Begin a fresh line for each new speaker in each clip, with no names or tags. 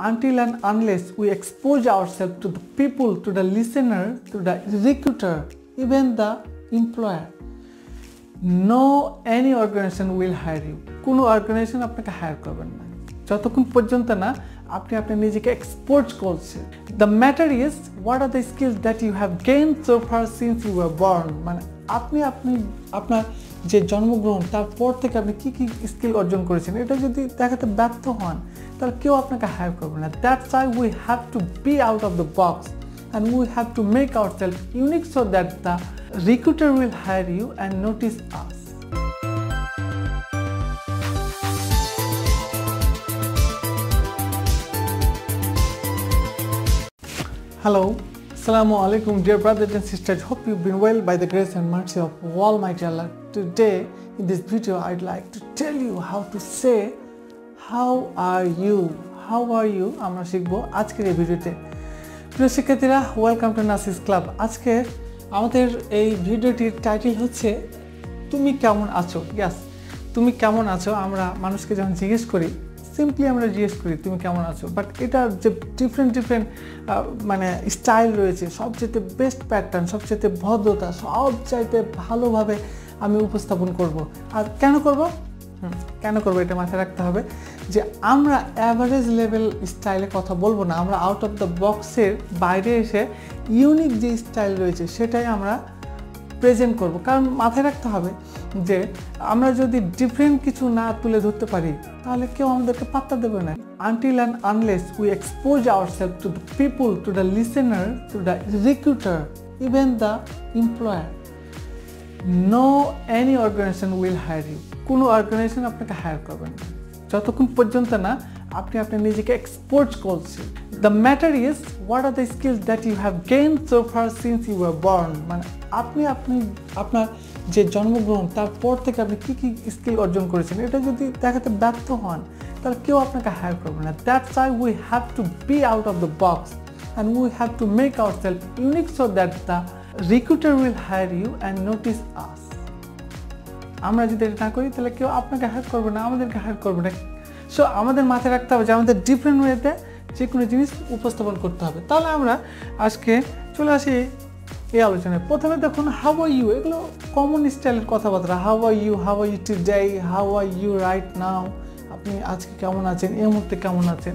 until and unless we expose ourselves to the people, to the listener, to the recruiter, even the employer, no any organization will hire you. কোনো organisation আপনাকে hire করবেন না যতক্ষণ পর্যন্ত না আপনি আপনার নিজেকে এক্সপোর্ট করছেন the matter is what are the skills that you have gain so far since you are born মানে আপনি আপনি আপনার যে জন্মগ্রহণ তারপর থেকে আপনি কী কী স্কিল অর্জন করেছেন এটা যদি দেখাতে ব্যর্থ হন তাহলে কেউ আপনাকে হায়ার করবে না। That's I we have to be out of the box and we have to make our self unique so that the recruiter will hire you and notice us Hello, Assalamu alaikum, dear brothers and sisters. Hope you've been well by the grace and mercy of Almighty Allah. Today, in this video, I'd like to tell you how to say, How are you? How are you? আমরা শিখব আজকের এই ভিডিওতে প্রিয় শিক্ষার্থীরা welcome to নাসিস club আজকে আমাদের এই ভিডিওটির টাইটেল হচ্ছে তুমি কেমন আছো ইয়াস তুমি কেমন আছো? আমরা মানুষকে যখন জিজ্ঞেস করি সিম্পলি আমরা জিজ্ঞেস করি, তুমি কেমন আছো? বাট এটার যে ডিফারেন্ট ডিফারেন্ট মানে স্টাইল রয়েছে সবচেয়ে বেস্ট প্যাটার্ন সবচেয়ে ভদ্রতা, সবচাইতে ভালোভাবে আমি উপস্থাপন করব। আর কেন করব? কেন করব এটা মাথায় রাখতে হবে যে আমরা অ্যাভারেজ লেভেল স্টাইলে কথা বলব না। আমরা আউট অফ দ্য বক্সের বাইরে এসে ইউনিক যে স্টাইল রয়েছে, সেটাই আমরা প্রেজেন্ট করব। কারণ মাথায় রাখতে হবে যে আমরা যদি ডিফারেন্ট কিছু না তুলে ধরতে পারি, তাহলে কেউ আমাদেরকে পাত্তা দেবে না। Until and unless we expose our self to the people to the listener to the recruiter even the employer no any organisation will hire you কোনো অর্গানাইজেশন আপনাকে হায়ার করবেন না। যতক্ষণ পর্যন্ত না আপনি আপনার নিজেকে এক্সপোর্ট করছেন। The matter is what are the skills that you have gain so far since you are born মানে আপনি আপনি, আপনার যে জন্মগ্রহণ, তারপর থেকে আপনি কী কী স্কিল অর্জন করেছেন, এটা যদি দেখাতে ব্যর্থ হন, তাহলে কেউ আপনাকে হায়ার করবে না। That's I we have to be out of the box and we have to make our self unique so that the recruiter will hire you and notice us আমরা যদি এটা না করি, তাহলে কেউ আপনাকে হায়ার করবে না, আমাদেরকে হায়ার করবে না। সো আমাদের মাথায় রাখতে হবে যে আমাদের ডিফারেন্ট ওয়েতে যে কোনো জিনিস উপস্থাপন করতে হবে। তাহলে আমরা আজকে চলে আসি এই আলোচনায়। প্রথমে দেখুন আর ইউ এগুলো কমন স্টাইলের কথাবার্তা। Are you are you how are you right now আপনি আজকে কেমন আছেন? এই মুহূর্তে কেমন আছেন?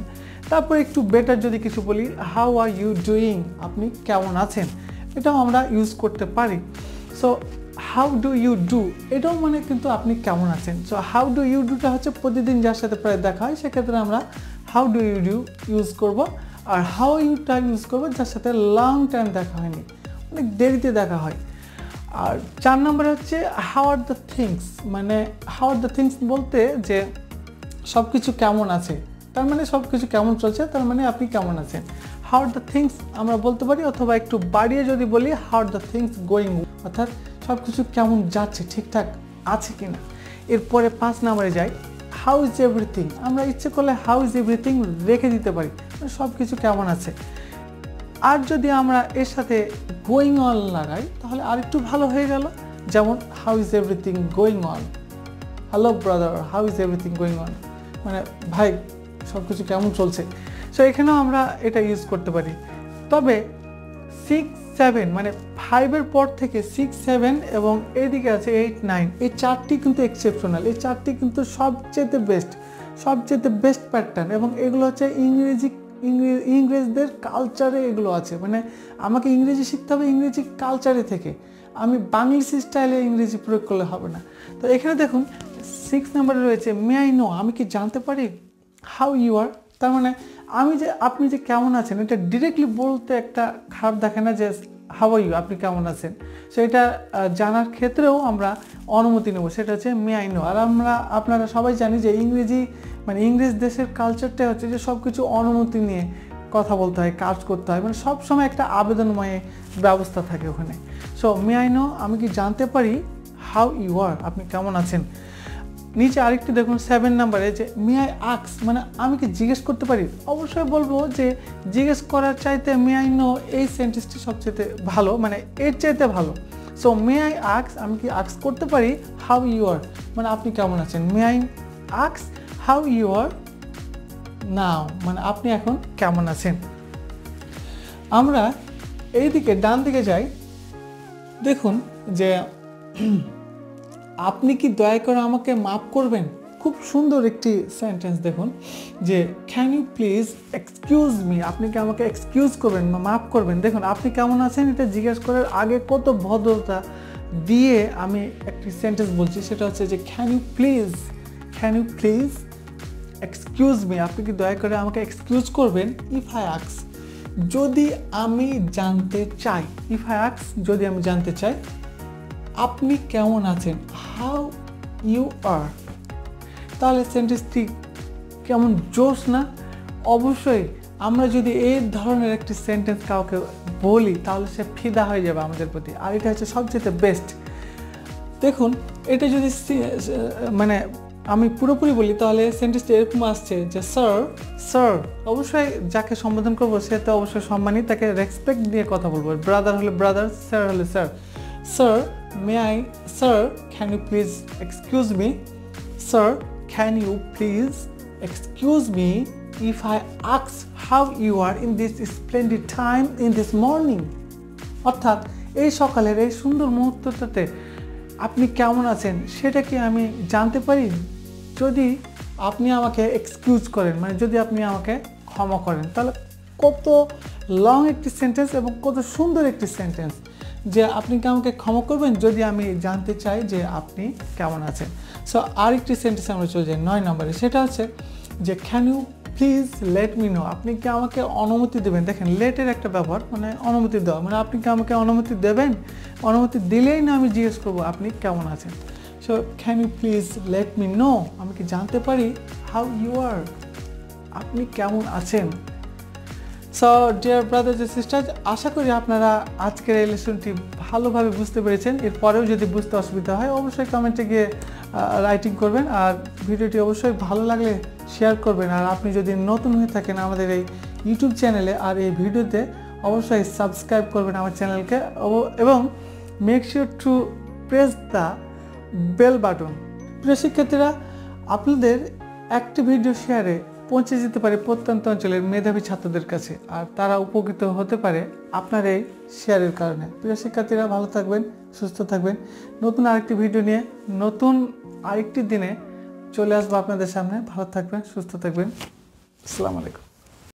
তারপর একটু বেটার যদি কিছু বলি হাউ আর ইউ ডুইং আপনি কেমন আছেন? এটাও আমরা ইউজ করতে পারি। So how do you do এটাও মানে কিন্তু আপনি কেমন আছেন? সো হাউ ডু ইউ ডুটা হচ্ছে প্রতিদিন যার সাথে প্রায় দেখা হয়, সেক্ষেত্রে আমরা how do you do use করব আর হাউ ইউটা ইউজ করব যার সাথে লং টাইম দেখা হয়নি, অনেক দেরিতে দেখা হয়। আর চার নম্বরে হচ্ছে হাউ আর দ্য থিংস মানে হাউ আর দ্য থিংস বলতে যে সব কিছু কেমন আছে, তার মানে সব কিছু কেমন চলছে, তার মানে আপনি কেমন আছেন? হাউ আর দ্য থিংস আমরা বলতে পারি, অথবা একটু বাড়িয়ে যদি বলি how are the things going অর্থাৎ সব কিছু কেমন যাচ্ছে, ঠিকঠাক আছে কি না এরপরে পাঁচ নাম্বারে যাই হাউ ইজ এভরিথিং আমরা ইচ্ছে করলে হাউ ইজ এভরিথিং রেখে দিতে পারি সব কিছু কেমন আছে? আর যদি আমরা এর সাথে গোয়িং অন লাগাই, তাহলে আর একটু ভালো হয়ে গেল। যেমন how is everything going on hello brother how is everything going on মানে ভাই সব কিছু কেমন চলছে? সো এখানেও আমরা এটা ইউজ করতে পারি। তবে সিক্স সেভেন মানে ফাইভের পর থেকে সিক্স সেভেন এবং এদিকে আছে এইট নাইন এই চারটি কিন্তু এক্সেপশনাল এই চারটি কিন্তু সবচেয়ে বেস্ট সবচেয়ে বেস্ট প্যাটার্ন এবং এগুলো হচ্ছে ইংরেজি ইংরেজদের কালচারে এগুলো আছে। মানে আমাকে ইংরেজি শিখতে হবে ইংরেজি কালচারে থেকে। আমি বাংলিশ স্টাইলে ইংরেজি প্রয়োগ করলে হবে না। তো এখানে দেখুন সিক্স নাম্বারে রয়েছে মে আই নো আমি কি জানতে পারি? হাউ ইউ আর তার মানে আমি যে, আপনি যে কেমন আছেন, এটা ডিরেক্টলি বলতে একটা খারাপ দেখে না যে আর ইউ আপনি কেমন আছেন? সেটা জানার ক্ষেত্রেও আমরা অনুমতি নেব। সেটা হচ্ছে মে আই নো আর আমরা, আপনারা সবাই জানি যে, ইংরেজি মানে ইংরেজ দেশের কালচারটা হচ্ছে যে সব কিছু অনুমতি নিয়ে কথা বলতে হয়, কাজ করতে হয়। মানে সব সময় একটা আবেদনময় ব্যবস্থা থাকে ওখানে। সো মে আই নো আমি কি জানতে পারি হাউ ইউ আর আপনি কেমন আছেন? নিচে আরেকটি দেখুন সেভেন নাম্বারে যে মে আই আক্স মানে আমি কি জিজ্ঞেস করতে পারি? অবশ্যই বলব যে, জিজ্ঞেস করার চাইতে মে আই নো এই সেন্টেন্সটি সবচেয়ে ভালো মানে এর চাইতে ভালো। সো মে আই আক্স আমি কি আক্স করতে পারি? হাউ ইউ আর মানে আপনি কেমন আছেন? মে আই আক্স হাউ ইউ আর নাও মানে আপনি এখন কেমন আছেন? আমরা এই দিকে ডান দিকে যাই। দেখুন যে আপনি কি দয়া করে আমাকে মাফ করবেন? খুব সুন্দর একটি সেন্টেন্স দেখুন, যে can you please excuse me আপনি কি আমাকে এক্সকিউজ করবেন বা মাফ করবেন? দেখুন, আপনি কেমন আছেন? এটা জিজ্ঞেস করার আগে কত ভদ্রতা দিয়ে আমি একটি সেন্টেন্স বলছি। সেটা হচ্ছে যে can you please can you please excuse me আপনি কি দয়া করে আমাকে এক্সকিউজ করবেন? ইফ আই আক্স যদি আমি জানতে চাই ইফ আই আক্স যদি আমি জানতে চাই আপনি কেমন আছেন? হাউ ইউ আর তাহলে সেন্টেন্সটি কেমন জোশ না? অবশ্যই আমরা যদি এই ধরনের একটি সেন্টেন্স কাউকে বলি, তাহলে সে ফিদা হয়ে যাবে আমাদের প্রতি। আর এটা হচ্ছে সবচেয়ে বেস্ট দেখুন, এটা যদি মানে আমি পুরোপুরি বলি, তাহলে সেন্টেন্সটা এরকম আসছে যে স্যার স্যার অবশ্যই যাকে সম্বোধন করব, সে তো অবশ্যই সম্মানী, তাকে রেসপেক্ট দিয়ে কথা বলব। ব্রাদার হলে ব্রাদার স্যার হলে sir sir may I sir can you please excuse me sir can you please excuse me if I আক্স how you are in this splendid time in this morning অর্থাৎ এই সকালের এই সুন্দর মুহূর্তটাতে আপনি কেমন আছেন সেটা কি আমি জানতে পারি? যদি আপনি আমাকে এক্সকিউজ করেন মানে যদি আপনি আমাকে ক্ষমা করেন, তাহলে কত লং একটি সেন্টেন্স এবং কত সুন্দর একটি সেন্টেন্স যে আপনি কি আমাকে ক্ষমা করবেন যদি আমি জানতে চাই যে আপনি কেমন আছেন? সো আরেকটি সেন্টেন্স আমরা চলে যাই নয় নম্বরে। সেটা হচ্ছে যে can you please let me know আপনি কি আমাকে অনুমতি দেবেন? দেখেন লেটের একটা ব্যবহার মানে অনুমতি দেওয়া। মানে আপনি কি আমাকে অনুমতি দেবেন? অনুমতি দিলেই না আমি জিজ্ঞেস করব, আপনি কেমন আছেন? So can you please let me know আমি কি জানতে পারি? হাউ ইউ আর আপনি কেমন আছেন? So dear brothers and sisters আশা করি আপনারা আজকের এই লেসনটি ভালোভাবে বুঝতে পেরেছেন। এরপরেও যদি বুঝতে অসুবিধা হয়, অবশ্যই কমেন্টে গিয়ে রাইটিং করবেন। আর ভিডিওটি অবশ্যই ভালো লাগলে শেয়ার করবেন। আর আপনি যদি নতুন হয়ে থাকেন আমাদের এই ইউটিউব চ্যানেলে আর এই ভিডিওতে, অবশ্যই সাবস্ক্রাইব করবেন আমার চ্যানেলকে এবং make sure to press the bell button প্রিয় শিক্ষার্থীরা, আপনাদের একটি ভিডিও শেয়ারে পৌঁছে যেতে পারে প্রত্যন্ত অঞ্চলের মেধাবী ছাত্রদের কাছে। আর তারা উপকৃত হতে পারে আপনার এই শেয়ারের কারণে। প্রিয় শিক্ষার্থীরা, ভালো থাকবেন, সুস্থ থাকবেন। নতুন আরেকটি ভিডিও নিয়ে নতুন আরেকটি দিনে চলে আসব আপনাদের সামনে। ভালো থাকবেন, সুস্থ থাকবেন। আসসালামু আলাইকুম।